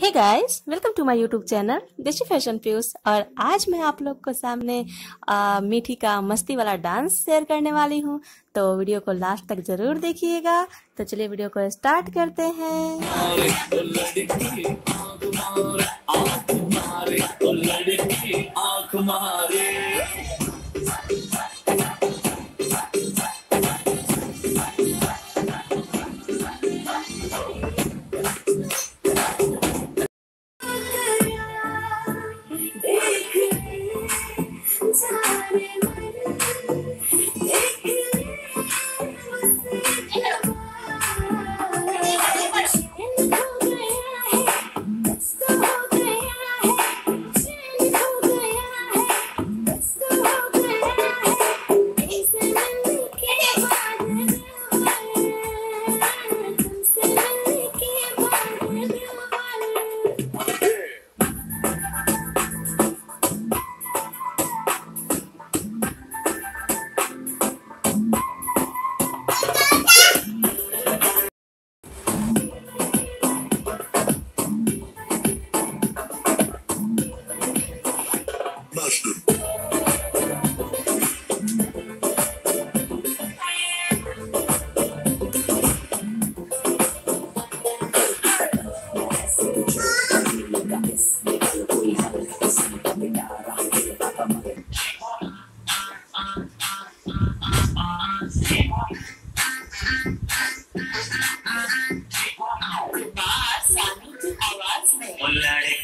Hey guys welcome to my YouTube channel Desi fashion प्यूस और आज मैं आप लोग को सामने आ, मीठी का मस्ती वाला डांस शेयर करने वाली हूँ। तो वीडियो को लास्ट तक ज़रूर देखिएगा। तो चलिए वीडियो को स्टार्ट करते हैं।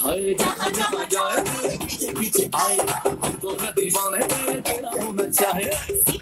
हाय जहाँ जहाँ जाए पीछे पीछे आए तो न दीवाने तेरा होना चाहे।